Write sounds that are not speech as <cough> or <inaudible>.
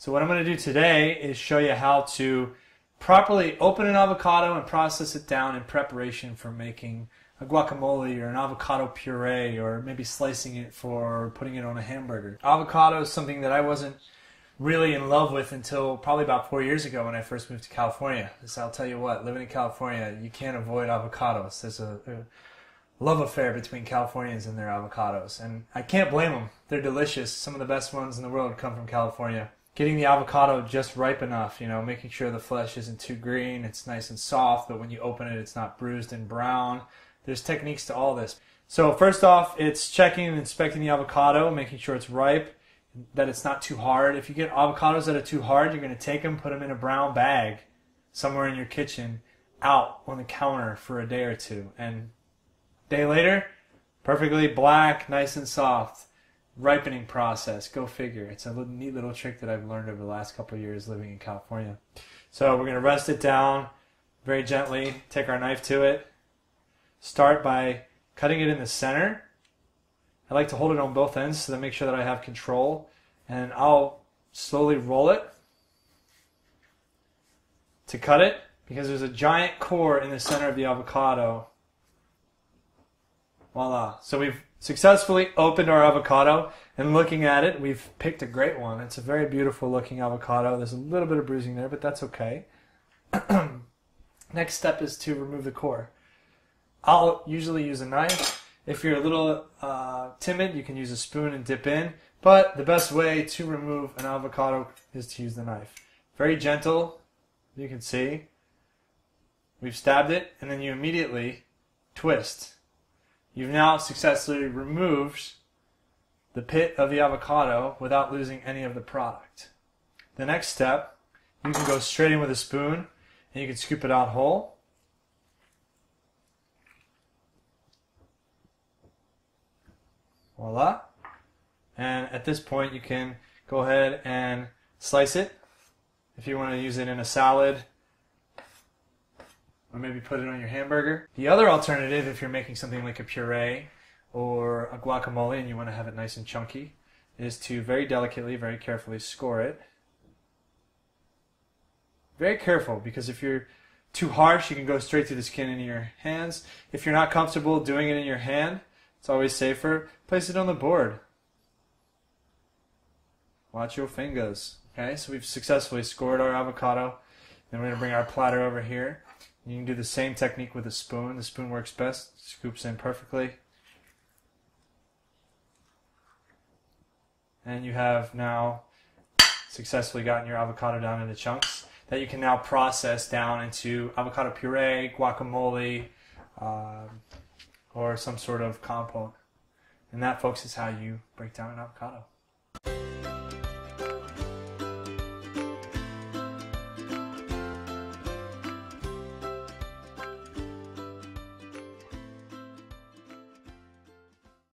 So what I'm going to do today is show you how to properly open an avocado and process it down in preparation for making a guacamole or an avocado puree or maybe slicing it for putting it on a hamburger. Avocado is something that I wasn't really in love with until probably about four years ago when I first moved to California. So I'll tell you what, living in California, you can't avoid avocados. There's a, a love affair between Californians and their avocados. And I can't blame them. They're delicious. Some of the best ones in the world come from California getting the avocado just ripe enough, you know, making sure the flesh isn't too green, it's nice and soft, but when you open it, it's not bruised and brown. There's techniques to all this. So first off, it's checking and inspecting the avocado, making sure it's ripe, that it's not too hard. If you get avocados that are too hard, you're going to take them, put them in a brown bag somewhere in your kitchen, out on the counter for a day or two, and day later, perfectly black, nice and soft ripening process. Go figure. It's a little, neat little trick that I've learned over the last couple of years living in California. So we're going to rest it down very gently. Take our knife to it. Start by cutting it in the center. I like to hold it on both ends so that make sure that I have control. And I'll slowly roll it to cut it because there's a giant core in the center of the avocado. Voila. So we've successfully opened our avocado and looking at it, we've picked a great one. It's a very beautiful looking avocado. There's a little bit of bruising there, but that's okay. <clears throat> Next step is to remove the core. I'll usually use a knife. If you're a little uh, timid, you can use a spoon and dip in. But the best way to remove an avocado is to use the knife. Very gentle, you can see. We've stabbed it, and then you immediately twist. You've now successfully removed the pit of the avocado without losing any of the product. The next step, you can go straight in with a spoon and you can scoop it out whole. Voila. And at this point, you can go ahead and slice it. If you want to use it in a salad, or maybe put it on your hamburger. The other alternative, if you're making something like a puree or a guacamole and you want to have it nice and chunky, is to very delicately, very carefully score it. Very careful because if you're too harsh, you can go straight through the skin in your hands. If you're not comfortable doing it in your hand, it's always safer. Place it on the board. Watch your fingers. Okay, so we've successfully scored our avocado. Then we're going to bring our platter over here. You can do the same technique with a spoon. The spoon works best, scoops in perfectly. And you have now successfully gotten your avocado down into chunks that you can now process down into avocado puree, guacamole, um, or some sort of compote. And that, folks, is how you break down an avocado.